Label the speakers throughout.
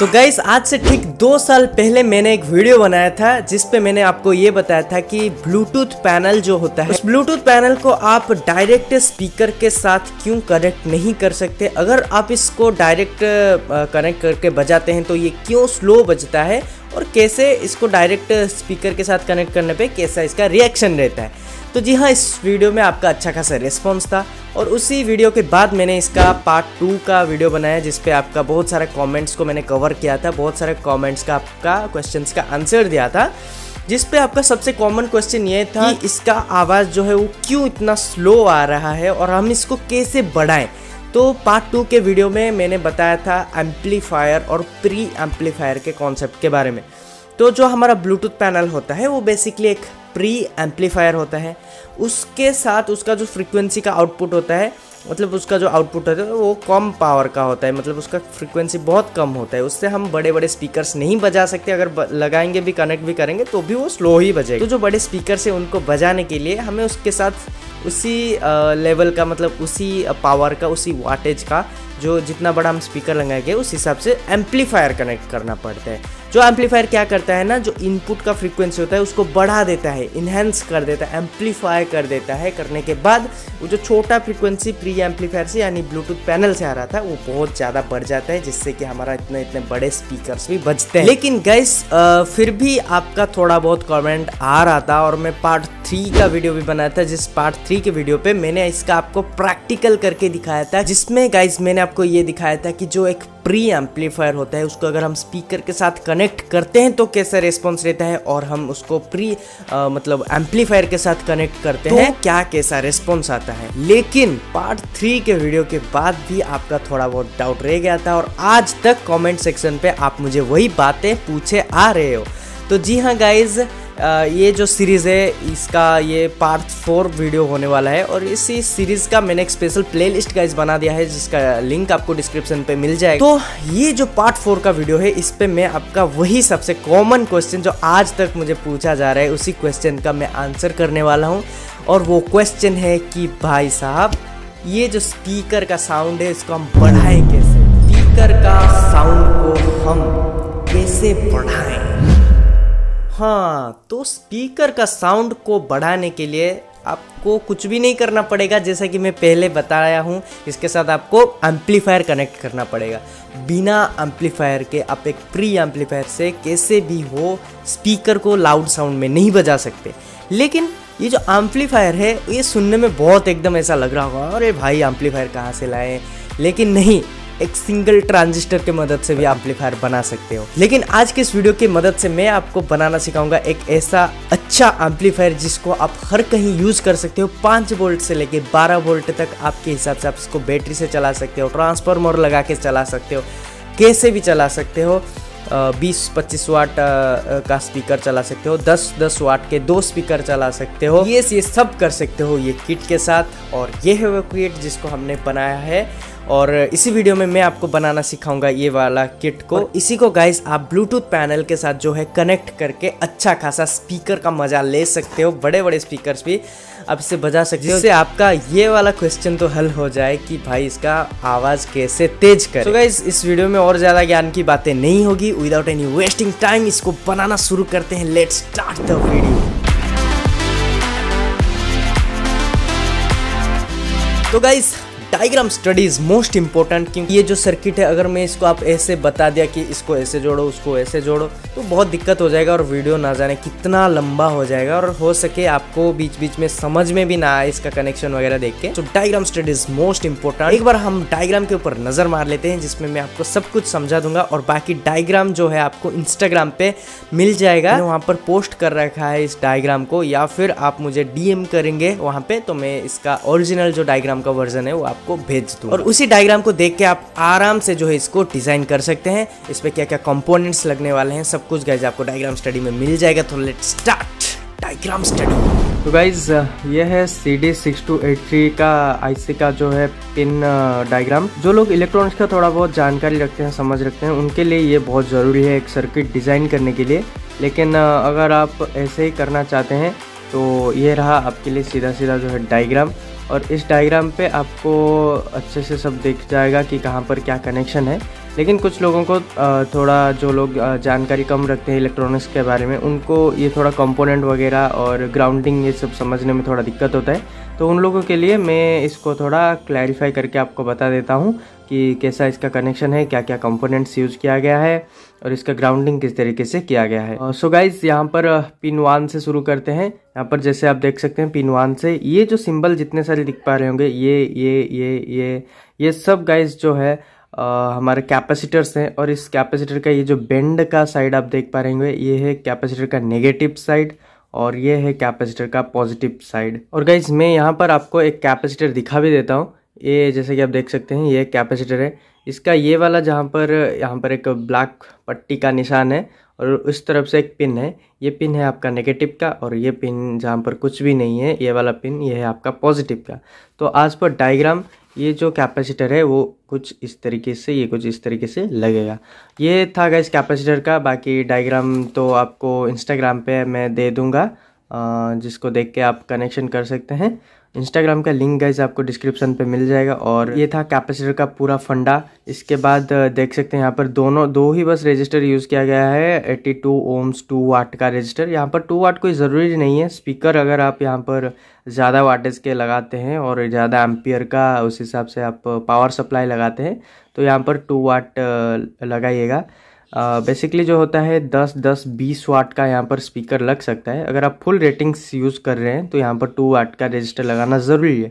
Speaker 1: तो गाइस आज से ठीक दो साल पहले मैंने एक वीडियो बनाया था, जिसपे मैंने आपको ये बताया था कि ब्लूटूथ पैनल जो होता है, उस ब्लूटूथ पैनल को आप डायरेक्ट स्पीकर के साथ क्यों कनेक्ट नहीं कर सकते? अगर आप इसको डायरेक्ट कनेक्ट करके बजाते हैं तो ये क्यों स्लो बजता है? और कैसे इसको डायरेक्ट स्पीकर के साथ कनेक्ट करने पे कैसा इसका रिएक्शन रहता है? तो जी हाँ इस वीडियो में आपका अच्छा खासा रिस्पॉन्स था और उसी वीडियो के बाद मैंने इसका पार्ट टू का वीडियो बनाया जिस पे आपका बहुत सारे कमेंट्स को मैंने कवर किया था, बहुत सारे कमेंट्स का आपका क्वेश्चंस का आंसर दिया था, जिस पे आपका सबसे कॉमन क्वेश्चन ये था कि इसका आवाज़ जो है वो क्यों इतना स्लो आ रहा है और हम इसको कैसे बढ़ाएँ। तो पार्ट टू के वीडियो में मैंने बताया था एम्पलीफायर और प्री एम्पलीफायर के कॉन्सेप्ट के बारे में। तो जो हमारा ब्लूटूथ पैनल होता है, वो बेसिकली एक प्री एम्पलीफायर होता है। उसके साथ उसका जो फ्रीक्वेंसी का आउटपुट होता है मतलब उसका जो आउटपुट होता है, वो कम पावर का होता है। मतलब उसका फ्रीक्वेंसी बहुत कम होता है। उससे हम बड़े बड़े स्पीकर्स नहीं बजा सकते। अगर लगाएँगे भी कनेक्ट भी करेंगे तो भी वो स्लो ही बजेगा। तो जो बड़े स्पीकर है, उनको बजाने के लिए हमें उसके साथ उसी लेवल का मतलब उसी पावर का, उसी वाटेज का, जो जितना बड़ा हम स्पीकर लगाएँगे, उस हिसाब से एम्पलीफायर कनेक्ट करना पड़ता है। जो एम्पलीफायर क्या करता है ना, जो इनपुट का फ्रीक्वेंसी होता है, उसको बढ़ा देता है इन्हेंस कर देता है एम्पलीफाई कर देता है करने के बाद वो जो छोटा फ्रीक्वेंसी प्री एम्पलीफायर से यानी ब्लूटूथ पैनल से आ रहा था, वो बहुत ज़्यादा बढ़ जाता है, जिससे कि हमारा इतने इतने बड़े स्पीकर्स भी बजते हैं। लेकिन गैस फिर भी आपका थोड़ा बहुत कमेंट आ रहा था और मैं पार्ट थ्री का वीडियो भी बनाया था, जिस पार्ट थ्री के वीडियो पे मैंने इसका आपको प्रैक्टिकल करके दिखाया था, जिसमें गाइस मैंने आपको ये दिखाया था कि जो एक प्री एम्पलीफायर होता है, उसको अगर हम स्पीकर के साथ कनेक्ट करते हैं तो कैसा रिस्पॉन्स रहता है और हम उसको प्री आ, मतलब एम्पलीफायर के साथ कनेक्ट करते तो हैं क्या कैसा रिस्पॉन्स आता है। लेकिन पार्ट थ्री के वीडियो के बाद भी आपका थोड़ा बहुत डाउट रह गया था और आज तक कॉमेंट सेक्शन पे आप मुझे वही बातें पूछे आ रहे हो। तो जी हाँ गाइज़ ये जो सीरीज़ है, इसका ये पार्ट फोर वीडियो होने वाला है और इसी सीरीज़ का मैंने एक स्पेशल प्लेलिस्ट इस बना दिया है, जिसका लिंक आपको डिस्क्रिप्शन पे मिल जाएगा। तो ये जो पार्ट फोर का वीडियो है, इस पे मैं आपका वही सबसे कॉमन क्वेश्चन जो आज तक मुझे पूछा जा रहा है, उसी क्वेश्चन का मैं आंसर करने वाला हूँ। और वो क्वेश्चन है कि भाई साहब, ये जो स्पीकर का साउंड है, इसको हम बढ़ाएँ कैसे? स्पीकर का साउंड को हम कैसे बढ़ाएँ? हाँ तो स्पीकर का साउंड को बढ़ाने के लिए आपको कुछ भी नहीं करना पड़ेगा, जैसा कि मैं पहले बताया हूँ। इसके साथ आपको एम्पलीफायर कनेक्ट करना पड़ेगा। बिना एम्पलीफायर के, आप एक प्री एम्पलीफायर से कैसे भी हो स्पीकर को लाउड साउंड में नहीं बजा सकते। लेकिन ये जो एम्पलीफायर है, ये सुनने में बहुत एकदम ऐसा लग रहा होगा, अरे भाई एम्पलीफायर कहाँ से लाए? लेकिन नहीं एक सिंगल ट्रांजिस्टर के मदद से भी एम्पलीफायर बना सकते हो। लेकिन आज के इस वीडियो की मदद से मैं आपको बनाना सिखाऊँगा एक ऐसा अच्छा एम्पलीफायर जिसको आप हर कहीं यूज़ कर सकते हो। पाँच वोल्ट से लेके बारह वोल्ट तक आपके हिसाब से आप इसको बैटरी से चला सकते हो ट्रांसफार्मर लगा के चला सकते हो, कैसे भी चला सकते हो बीस, पच्चीस वाट का स्पीकर चला सकते हो, दस दस वाट के दो स्पीकर चला सकते हो। ये ये सब कर सकते हो ये किट के साथ। और ये है वो किट जिसको हमने बनाया है और इसी वीडियो में मैं आपको बनाना सिखाऊँगा ये वाला किट को। इसी को गाइस आप ब्लूटूथ पैनल के साथ जो है कनेक्ट करके अच्छा खासा स्पीकर का मज़ा ले सकते हो बड़े बड़े स्पीकर भी। आप इसे बजा सकते हो। आपका ये वाला क्वेश्चन तो हल हो जाए कि भाई इसका आवाज़ कैसे तेज करे। तो गाइस इस वीडियो में और ज़्यादा ज्ञान की बातें नहीं होगी। विदाउट एनी वेस्टिंग टाइम इसको बनाना शुरू करते हैं। लेट स्टार्ट द वीडियो तो guys diagram study is most important क्योंकि ये जो सर्किट है, अगर मैं इसको आप ऐसे बता दिया कि इसको ऐसे जोड़ो, उसको ऐसे जोड़ो तो बहुत दिक्कत हो जाएगा और वीडियो ना जाने, कितना लंबा हो जाएगा और हो सके आपको बीच बीच में समझ में भी ना आए इसका कनेक्शन वगैरह देख के। तो diagram study is most important एक बार हम डायग्राम के ऊपर नज़र मार लेते हैं, जिसमें मैं आपको सब कुछ समझा दूँगा और बाकी डायग्राम जो है आपको इंस्टाग्राम पे मिल जाएगा। वहाँ पर पोस्ट कर रखा है इस डायग्राम को, या फिर आप मुझे डीएम करेंगे वहाँ पे तो मैं इसका ओरिजिनल जो डायग्राम का वर्जन है, वो आप आपको भेज दूँ और उसी डायग्राम को देख के आप आराम से जो है इसको डिज़ाइन कर सकते हैं। इस पर क्या क्या कंपोनेंट्स लगने वाले हैं सब कुछ गाइज़ आपको डायग्राम स्टडी में मिल जाएगा। तो लेट स्टार्ट डायग्राम स्टडी तो गाइज़ ये है C D six two eight three का आईसी का जो है पिन डायग्राम जो लोग इलेक्ट्रॉनिक्स का थोड़ा बहुत जानकारी रखते हैं समझ रखते हैं उनके लिए ये बहुत ज़रूरी है एक सर्किट डिज़ाइन करने के लिए। लेकिन अगर आप ऐसे ही करना चाहते हैं तो ये रहा आपके लिए सीधा सीधा जो है डायग्राम और इस डायग्राम पे आपको अच्छे से सब दिख जाएगा कि कहाँ पर क्या कनेक्शन है। लेकिन कुछ लोगों को थोड़ा जो लोग जानकारी कम रखते हैं इलेक्ट्रॉनिक्स के बारे में, उनको ये थोड़ा कंपोनेंट वगैरह और ग्राउंडिंग ये सब समझने में थोड़ा दिक्कत होता है। तो उन लोगों के लिए मैं इसको थोड़ा क्लैरिफाई करके आपको बता देता हूँ कि कैसा इसका कनेक्शन है क्या क्या कंपोनेंट्स यूज़ किया गया है। और इसका ग्राउंडिंग किस तरीके से किया गया है। सो गाइज़ यहाँ पर पिन वन से शुरू करते हैं। यहाँ पर जैसे आप देख सकते हैं पिन वन से ये जो सिंबल जितने सारे दिख पा रहे होंगे ये ये ये ये ये सब गाइज़ जो है आ, हमारे कैपेसिटर्स हैं। और इस कैपेसिटर का ये जो बेंड का साइड आप देख पा रहे होंगे ये है कैपेसिटर का नेगेटिव साइड और ये है कैपेसिटर का पॉजिटिव साइड और गाइज़ मैं यहाँ पर आपको एक कैपेसिटर दिखा भी देता हूँ। ये जैसे कि आप देख सकते हैं ये कैपेसिटर है। इसका ये वाला जहाँ पर, यहाँ पर एक ब्लैक पट्टी का निशान है और उस तरफ़ से एक पिन है। ये पिन है आपका नेगेटिव का और ये पिन जहाँ पर कुछ भी नहीं है, ये वाला पिन, ये है आपका पॉजिटिव का। तो आज पर डायग्राम, ये जो कैपेसिटर है, वो कुछ इस तरीके से, ये कुछ इस तरीके से लगेगा। ये था इस कैपेसिटर का, बाकी डायग्राम तो आपको इंस्टाग्राम पे मैं दे दूँगा जिसको देख के आप कनेक्शन कर सकते हैं। इंस्टाग्राम का लिंक गाइज़ आपको डिस्क्रिप्शन पे मिल जाएगा। और ये था कैपेसिटर का पूरा फंडा। इसके बाद देख सकते हैं यहाँ पर दोनों, दो ही बस रजिस्टर यूज़ किया गया है। 82 ओम्स 2 वाट का रजिस्टर यहाँ पर 2 वाट कोई ज़रूरी नहीं है। स्पीकर अगर आप यहाँ पर ज़्यादा वाटेज के लगाते हैं और ज़्यादा एम्पियर का, उस हिसाब से आप पावर सप्लाई लगाते हैं तो यहाँ पर टू वाट लगाइएगा। बेसिकली जो होता है 10 10 20 वाट का यहाँ पर स्पीकर लग सकता है। अगर आप फुल रेटिंग्स यूज़ कर रहे हैं तो यहाँ पर 2 वाट का रजिस्टर लगाना ज़रूरी है।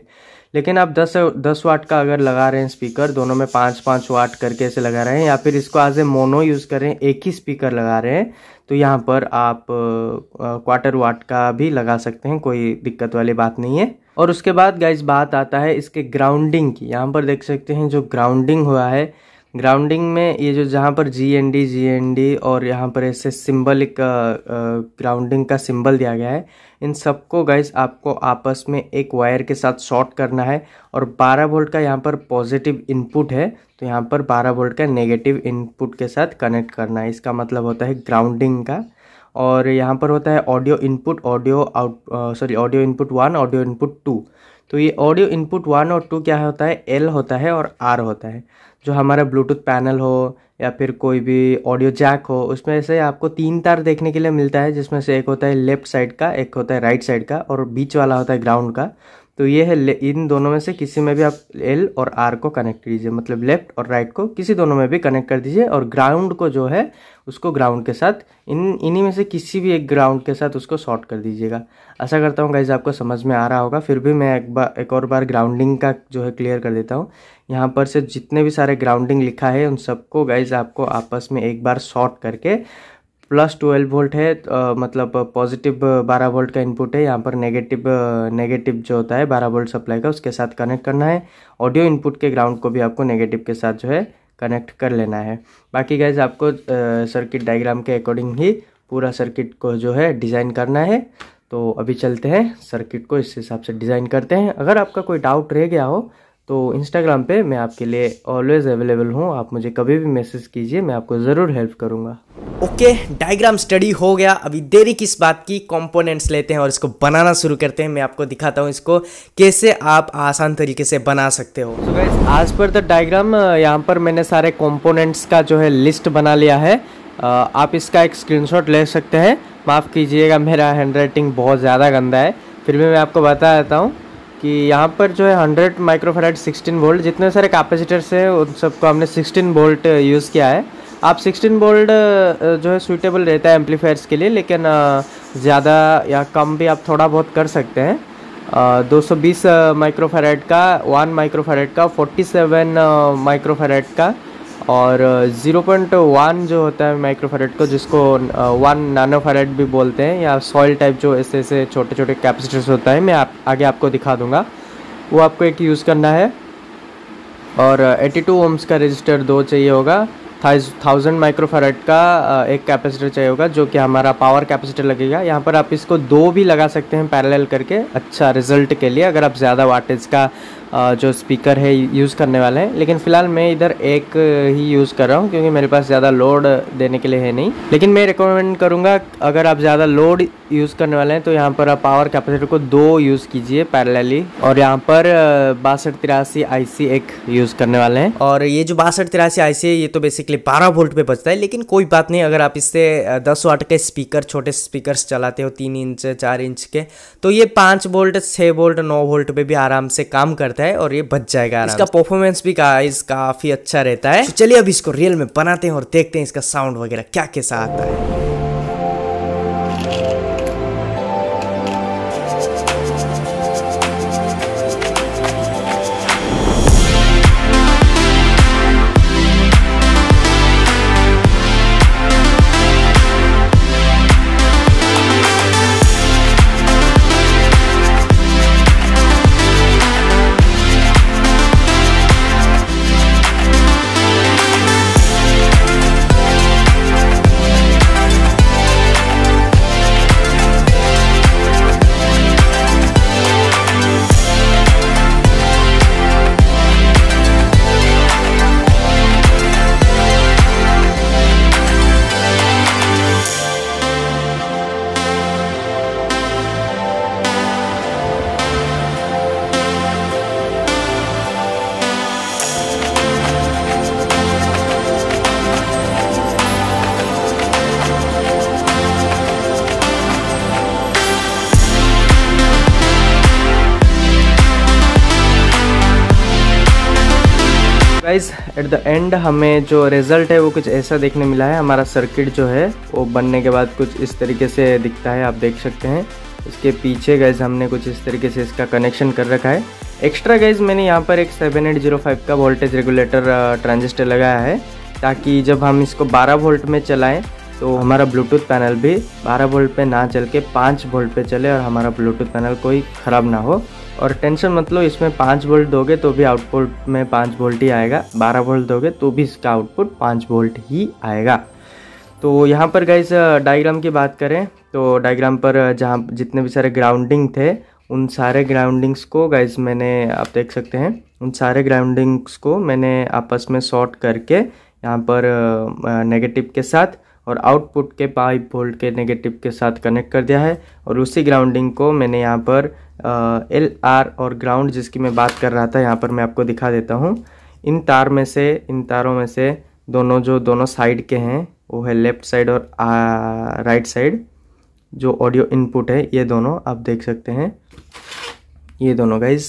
Speaker 1: लेकिन आप 10 10 वाट का अगर लगा रहे हैं स्पीकर दोनों में पाँच पाँच वाट करके ऐसे लगा रहे हैं, या फिर इसको आज ए मोनो यूज़ कर रहे हैं, एक ही स्पीकर लगा रहे हैं तो यहाँ पर आप क्वार्टर वाट का भी लगा सकते हैं, कोई दिक्कत वाली बात नहीं है। और उसके बाद गाइज़ बात आता है इसके ग्राउंडिंग की। यहाँ पर देख सकते हैं, जो ग्राउंडिंग हुआ है ग्राउंडिंग में ये जो जहाँ पर G N D G N D और यहाँ पर ऐसे सिंबल एक ग्राउंडिंग का सिंबल दिया गया है, इन सबको गाइस आपको आपस में एक वायर के साथ शॉर्ट करना है और 12 वोल्ट का यहाँ पर पॉजिटिव इनपुट है तो यहाँ पर 12 वोल्ट का नेगेटिव इनपुट के साथ कनेक्ट करना है। इसका मतलब होता है ग्राउंडिंग का। और यहाँ पर होता है audio input audio out sorry audio input one audio input two तो ये ऑडियो इनपुट वन और टू क्या होता है? एल होता है और आर होता है। जो हमारा ब्लूटूथ पैनल हो या फिर कोई भी ऑडियो जैक हो, उसमें से आपको तीन तार देखने के लिए मिलता है, जिसमें से एक होता है लेफ़्ट साइड का, एक होता है राइट साइड का और बीच वाला होता है ग्राउंड का। तो ये है इन दोनों में से किसी में भी आप एल और आर को कनेक्ट कीजिए मतलब लेफ़्ट और राइट को किसी दोनों में भी कनेक्ट कर दीजिए और ग्राउंड को जो है, उसको ग्राउंड के साथ, इन, इन्हीं में से किसी भी एक ग्राउंड के साथ उसको शॉर्ट कर दीजिएगा। आशा करता हूँ गाइज़ आपको समझ में आ रहा होगा, फिर भी मैं एक बार एक और बार ग्राउंडिंग का जो है क्लियर कर देता हूँ। यहाँ पर से जितने भी सारे ग्राउंडिंग लिखा है उन सबको गाइज़ आपको आपस में एक बार शॉर्ट करके प्लस ट्वेल्व वोल्ट है आ, मतलब पॉजिटिव बारह वोल्ट का इनपुट है यहाँ पर नेगेटिव नेगेटिव जो होता है बारह वोल्ट सप्लाई का उसके साथ कनेक्ट करना है। ऑडियो इनपुट के ग्राउंड को भी आपको नेगेटिव के साथ जो है कनेक्ट कर लेना है। बाकी गैज आपको सर्किट डायग्राम के अकॉर्डिंग ही पूरा सर्किट को जो है डिज़ाइन करना है। तो अभी चलते हैं सर्किट को इस हिसाब से डिज़ाइन करते हैं। अगर आपका कोई डाउट रह गया हो तो इंस्टाग्राम पे मैं आपके लिए ऑलवेज अवेलेबल हूँ। आप मुझे कभी भी मैसेज कीजिए मैं आपको ज़रूर हेल्प करूँगा। ओके डायग्राम स्टडी हो गया। अभी देरी किस बात की? कंपोनेंट्स लेते हैं और इसको बनाना शुरू करते हैं। मैं आपको दिखाता हूँ इसको कैसे आप आसान तरीके से बना सकते हो। So guys, आज पर द डायग्राम यहाँ पर मैंने सारे कंपोनेंट्स का जो है लिस्ट बना लिया है। आप इसका एक स्क्रीनशॉट ले सकते हैं। माफ़ कीजिएगा मेरा हैंड बहुत ज़्यादा गंदा है। फिर भी मैं आपको बता देता हूँ। कि यहाँ पर जो है 100 माइक्रोफेराइड 16 वोल्ट जितने सारे कैपेसिटर्स हैं, उन सबको हमने 16 वोल्ट यूज़ किया है। आप 16 वोल्ट जो है सूटेबल रहता है एम्पलीफायर्स के लिए, लेकिन ज़्यादा या कम भी आप थोड़ा बहुत कर सकते हैं। दो सौ बीस माइक्रोफेराइड का वन माइक्रोफेराइड का 47 माइक्रोफेराइड का और 0.1 जो होता है माइक्रोफेरेट को, जिसको वन नानो फेरेट भी बोलते हैं, या सॉइल टाइप जो ऐसे ऐसे छोटे छोटे कैपेसिटर्स होता है, मैं आप, आगे आपको दिखा दूँगा। वो आपको एक यूज़ करना है। और 82 ओम्स का रजिस्टर दो चाहिए होगा। थाउज़ेंड माइक्रोफेरेट का एक कैपेसिटर चाहिए होगा, जो कि हमारा पावर कैपेसिटर लगेगा। यहाँ पर आप इसको दो भी लगा सकते हैं पैरेलल करके अच्छा रिज़ल्ट के लिए। अगर आप ज़्यादा वाटेज का जो स्पीकर है यूज़ करने वाले हैं। लेकिन फ़िलहाल मैं इधर एक ही यूज़ कर रहा हूँ, क्योंकि मेरे पास ज़्यादा लोड देने के लिए है नहीं। लेकिन मैं रिकमेंड करूँगा, अगर आप ज़्यादा लोड यूज़ करने वाले हैं तो यहाँ पर आप पावर कैपेसिटर को दो यूज़ कीजिए पैरेलली और यहाँ पर बासठ तिरासी आई एक यूज़ करने वाले हैं। और ये जो बासठ तिरासी आई है, ये तो बेसिकली बारह वोल्ट पे बचता है। लेकिन कोई बात नहीं, अगर आप इससे दस वाट के स्पीकर छोटे स्पीकर चलाते हो, तीन इंच चार इंच के तो ये पाँच वोल्ट छः वोल्ट नौ वोल्ट पे भी आराम से काम करता है और ये बच जाएगा इसका परफॉर्मेंस भी गाइस काफ़ी अच्छा रहता है। तो चलिए अब इसको रियल में बनाते हैं और देखते हैं इसका साउंड वगैरह क्या कैसा आता है गाइज़ एट द एंड हमें जो रिज़ल्ट है वो कुछ ऐसा देखने मिला है। हमारा सर्किट जो है, वो बनने के बाद कुछ इस तरीके से दिखता है, आप देख सकते हैं। इसके पीछे गैस हमने कुछ इस तरीके से इसका कनेक्शन कर रखा है। एक्स्ट्रा गैस मैंने यहाँ पर एक सेवन एट ज़ीरो फाइव का वोल्टेज रेगुलेटर ट्रांजिस्टर लगाया है, ताकि जब हम इसको 12 वोल्ट में चलाएँ तो हमारा ब्लूटूथ पैनल भी 12 वोल्ट पे ना चल के 5 वोल्ट पे चले और हमारा ब्लूटूथ पैनल कोई ख़राब ना हो। और टेंशन मतलब इसमें पाँच वोल्ट दोगे तो भी आउटपुट में पाँच वोल्ट ही आएगा। बारह वोल्ट दोगे तो भी इसका आउटपुट पाँच वोल्ट ही आएगा। तो यहाँ पर गाइज़ डायग्राम की बात करें तो डायग्राम पर जहाँ जितने भी सारे ग्राउंडिंग थे, उन सारे ग्राउंडिंग्स को गाइज़ मैंने, आप देख सकते हैं, उन सारे ग्राउंडिंग्स को मैंने आपस में शॉर्ट करके यहाँ पर नेगेटिव के साथ और आउटपुट के पाइप वोल्ट के नेगेटिव के साथ कनेक्ट कर दिया है। और उसी ग्राउंडिंग को मैंने यहाँ पर एल आर और ग्राउंड जिसकी मैं बात कर रहा था, यहाँ पर मैं आपको दिखा देता हूँ। इन तार में से, इन तारों में से दोनों जो, दोनों साइड के हैं, वो है लेफ़्ट साइड और राइट साइड जो ऑडियो इनपुट है, ये दोनों आप देख सकते हैं। ये दोनों गाइज़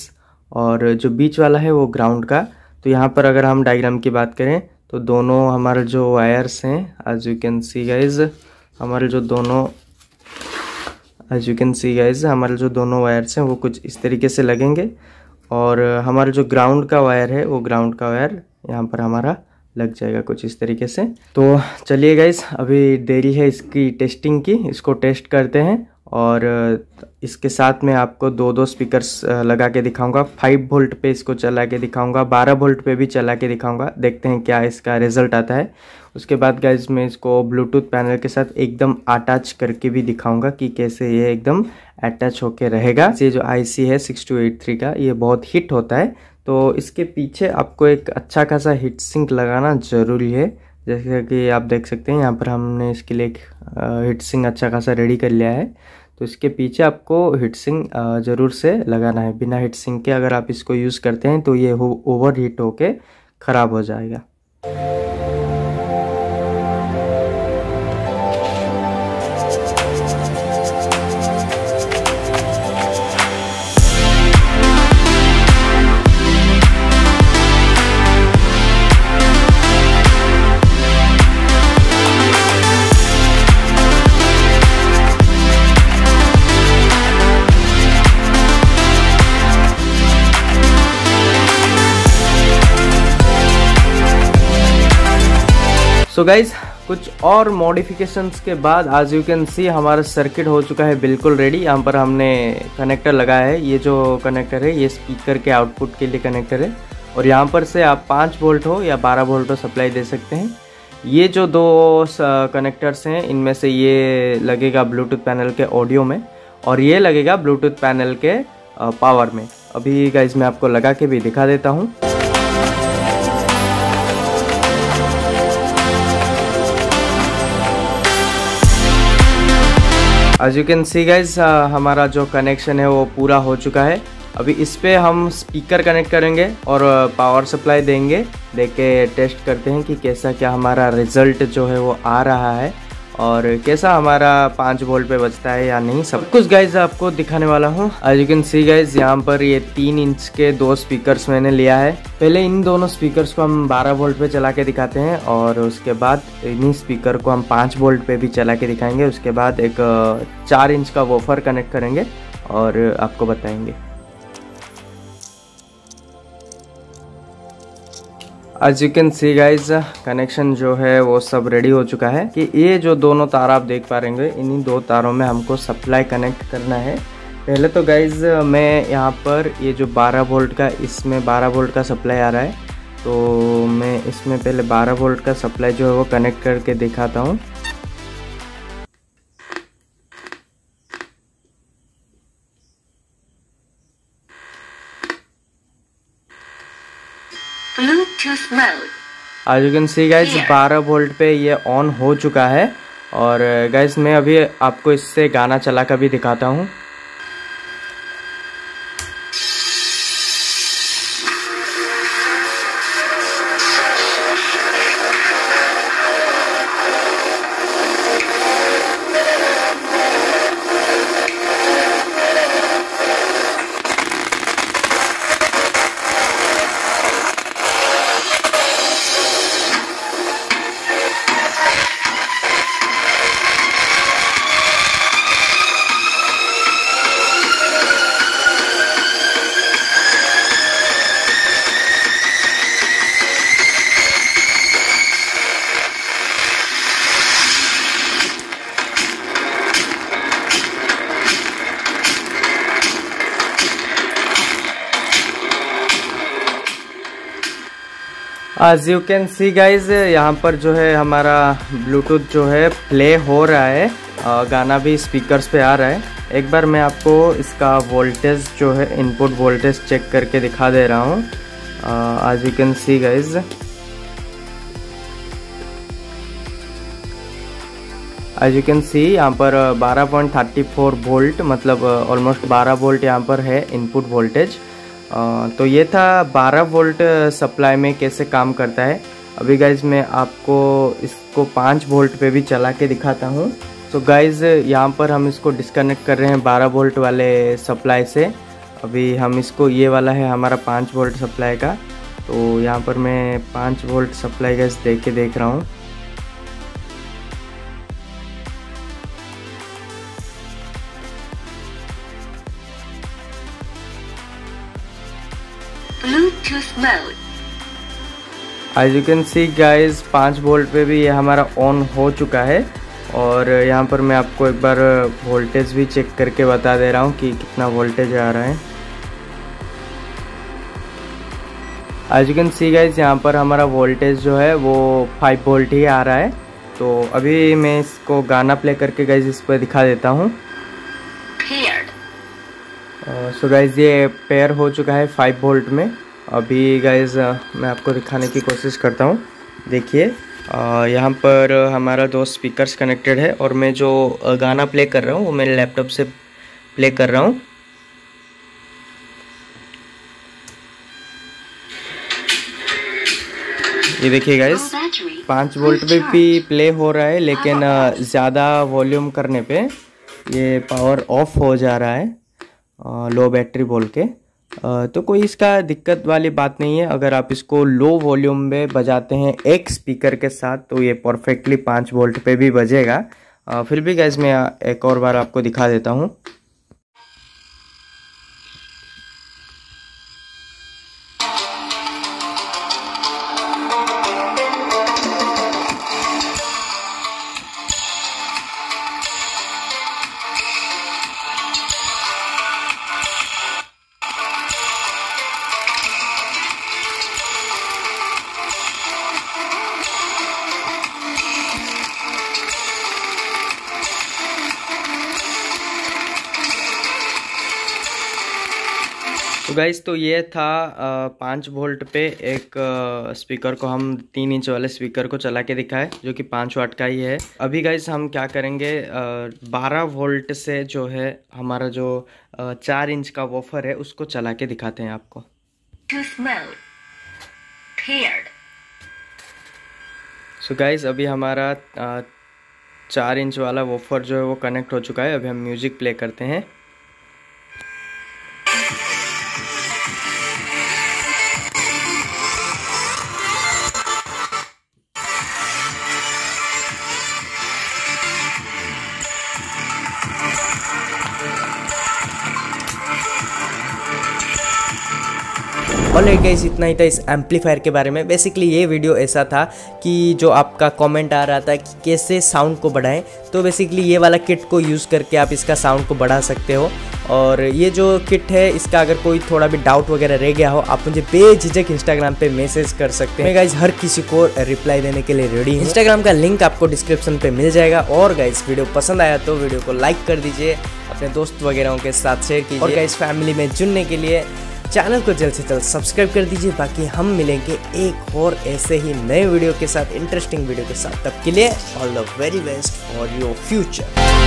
Speaker 1: और जो बीच वाला है, वो ग्राउंड का। तो यहाँ पर अगर हम डायग्राम की बात करें तो दोनों हमारे जो वायर्स हैं as you can see guys हमारे जो दोनों as you can see guys हमारे जो दोनों वायर्स हैं, वो कुछ इस तरीके से लगेंगे। और हमारा जो ग्राउंड का वायर है, वो ग्राउंड का वायर यहाँ पर हमारा लग जाएगा कुछ इस तरीके से। तो चलिए गाइज़ अभी देरी है इसकी टेस्टिंग की, इसको टेस्ट करते हैं। और इसके साथ में आपको दो दो स्पीकर्स लगा के दिखाऊँगा। फाइव वोल्ट पे इसको चला के दिखाऊँगा, बारह वोल्ट पे भी चला के दिखाऊँगा। देखते हैं क्या इसका रिज़ल्ट आता है। उसके बाद गाइज़ मैं इसको ब्लूटूथ पैनल के साथ एकदम अटैच करके भी दिखाऊँगा कि कैसे ये एकदम अटैच होके रहेगा। ये जो आईसी है सिक्स टू एट थ्री का, ये बहुत हिट होता है। तो इसके पीछे आपको एक अच्छा खासा हिट सिंक लगाना ज़रूरी है। जैसे कि आप देख सकते हैं, यहाँ पर हमने इसके लिए एक हिट सिंक अच्छा खासा रेडी कर लिया है। तो इसके पीछे आपको हीट सिंक ज़रूर से लगाना है। बिना हीट सिंक के अगर आप इसको यूज़ करते हैं तो ये ओवर हीट होके ख़राब हो जाएगा। सो so गाइज़ कुछ और मॉडिफिकेशंस के बाद आज यू कैन सी हमारा सर्किट हो चुका है बिल्कुल रेडी यहाँ पर हमने कनेक्टर लगाया है। ये जो कनेक्टर है, ये स्पीकर के आउटपुट के लिए कनेक्टर है। और यहाँ पर से आप पाँच वोल्ट हो या बारह वोल्ट हो सप्लाई दे सकते हैं। ये जो दो कनेक्टर्स हैं, इनमें से ये लगेगा ब्लूटूथ पैनल के ऑडियो में और ये लगेगा ब्लूटूथ पैनल के पावर में। अभी गाइज़ मैं आपको लगा के भी दिखा देता हूँ। As you can see guys हमारा जो कनेक्शन है वो पूरा हो चुका है। अभी इस पर हम स्पीकर कनेक्ट करेंगे और पावर uh, सप्लाई देंगे। देख के टेस्ट करते हैं कि कैसा क्या हमारा रिज़ल्ट जो है वो आ रहा है। और कैसा हमारा पाँच वोल्ट पे बचता है या नहीं, सब कुछ गाइज़ आपको दिखाने वाला हूँ। आज यू कैन सी गाइज़ यहाँ पर ये तीन इंच के दो स्पीकर्स मैंने लिया है। पहले इन दोनों स्पीकर्स को हम 12 वोल्ट पे चला के दिखाते हैं और उसके बाद इन्हीं स्पीकर को हम 5 वोल्ट पे भी चला के दिखाएँगे। उसके बाद एक चार इंच का वोफर कनेक्ट करेंगे और आपको बताएँगे। As you can see guys connection जो है वो सब रेडी हो चुका है कि ये जो दोनों तार आप देख पा रहे इन्हीं दो तारों में हमको सप्लाई कनेक्ट करना है। पहले तो गाइज़ मैं यहाँ पर ये जो 12 वोल्ट का, इसमें 12 वोल्ट का सप्लाई आ रहा है। तो मैं इसमें पहले 12 वोल्ट का सप्लाई जो है वो कनेक्ट करके दिखाता हूँ। As you can see guys 12 volt पे ये ऑन हो चुका है। और गाइज़ मैं अभी आपको इससे गाना चला कर भी दिखाता हूँ। As you can see guys यहाँ पर जो है हमारा ब्लूटूथ जो है प्ले हो रहा है। गाना भी स्पीकर्स पे आ रहा है। एक बार मैं आपको इसका वोल्टेज जो है इनपुट वोल्टेज चेक करके दिखा दे रहा हूँ। As you can see guys as you can see यहाँ पर 12.34 वोल्ट मतलब ऑलमोस्ट 12 वोल्ट यहाँ पर है इनपुट वोल्टेज तो ये था 12 वोल्ट सप्लाई में कैसे काम करता है। अभी गाइज़ मैं आपको इसको 5 वोल्ट पे भी चला के दिखाता हूँ। तो गाइज़ यहाँ पर हम इसको डिस्कनेक्ट कर रहे हैं 12 वोल्ट वाले सप्लाई से। अभी हम इसको ये वाला है हमारा 5 वोल्ट सप्लाई का। तो यहाँ पर मैं 5 वोल्ट सप्लाई गाइज़ देख के देख रहा हूँ। As you can see guys, 5 volt पे भी ये हमारा ऑन हो चुका है। और यहाँ पर मैं आपको एक बार वोल्टेज भी चेक करके बता दे रहा हूँ कि कितना वोल्टेज आ रहा है। आज यू कैन सी गाइज़ यहाँ पर हमारा वोल्टेज जो है वो फाइव वोल्ट ही आ रहा है। तो अभी मैं इसको गाना प्ले करके गाइज़ इस पर दिखा देता हूँ। सो गाइज़ ये पेयर हो चुका है फाइव वोल्ट में। अभी गाइज़ मैं आपको दिखाने की कोशिश करता हूँ। देखिए यहाँ पर हमारा दो स्पीकर्स कनेक्टेड है और मैं जो गाना प्ले कर रहा हूँ, वो मेरे लैपटॉप से प्ले कर रहा हूँ। ये देखिए गाइज़ पाँच वोल्ट पे भी प्ले हो रहा है, लेकिन ज़्यादा वॉल्यूम करने पे ये पावर ऑफ़ हो जा रहा है लो बैटरी बोल के। तो कोई इसका दिक्कत वाली बात नहीं है। अगर आप इसको लो वॉल्यूम में बजाते हैं एक स्पीकर के साथ तो ये परफेक्टली पाँच वोल्ट पे भी बजेगा। फिर भी गैस मैं एक और बार आपको दिखा देता हूँ।
Speaker 2: तो गाइज़ तो ये था पाँच वोल्ट पे एक स्पीकर को हम तीन इंच वाले स्पीकर को चला के दिखाए जो कि पाँच वाट का ही है। अभी गाइज़ हम क्या करेंगे बारह वोल्ट से जो है हमारा जो चार इंच का वोफर है उसको चला के दिखाते हैं आपको। सो so गाइज़ अभी हमारा चार इंच वाला वोफर जो है वो कनेक्ट हो चुका है। अभी हम म्यूज़िक प्ले करते हैं।
Speaker 1: और गाइस इतना ही था इस एम्पलीफायर के बारे में। बेसिकली ये वीडियो ऐसा था कि जो आपका कमेंट आ रहा था कि कैसे साउंड को बढ़ाएँ। तो बेसिकली ये वाला किट को यूज़ करके आप इसका साउंड को बढ़ा सकते हो। और ये जो किट है, इसका अगर कोई थोड़ा भी डाउट वगैरह रह गया हो, आप मुझे बेझिझक इंस्टाग्राम पे मैसेज कर सकते हैं। गाइज़ हर किसी को रिप्लाई देने के लिए रेडी इंस्टाग्राम का लिंक आपको डिस्क्रिप्शन पे मिल जाएगा। और गाइज़ वीडियो पसंद आया तो वीडियो को लाइक कर दीजिए। अपने दोस्त वगैरह के साथ शेयर कीजिए। और गाइज़ फैमिली में जुड़ने के लिए चैनल को जल्द से जल्द सब्सक्राइब कर दीजिए, बाकी हम मिलेंगे एक और ऐसे ही नए वीडियो के साथ इंटरेस्टिंग वीडियो के साथ। तब के लिए all the very best for your future